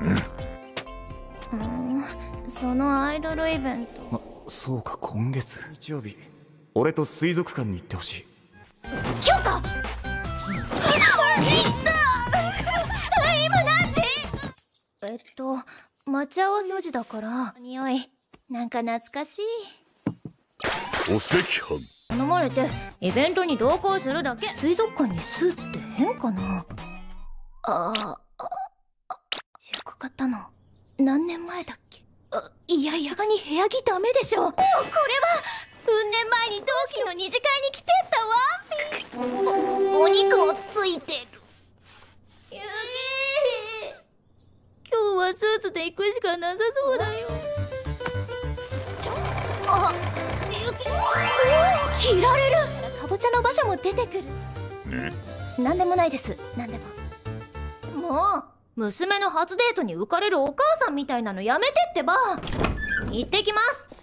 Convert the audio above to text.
うん。そのアイドルイベント。まそうか今月。日曜日。俺と水族館に行ってほしい。京太今何時？えっと待ち合わせ時だから。匂い？なんか懐かしい？お赤飯。頼まれてイベントに同行するだけ。水族館にスーツって変かな？あーあ買ったの。何年前だっけ？あいやいや。に部屋着ダメでしょ。これはうん年前に陶器の二次会に来てったわ。おお肉もついてる。ゆき今日はスーツで行くしかなさそうだよ。あゆき着られる。かぼちゃの馬車も出てくる。なんでもないです。なんでも。もう娘の初デートに浮かれるお母さんみたいなのやめてってば。行ってきます。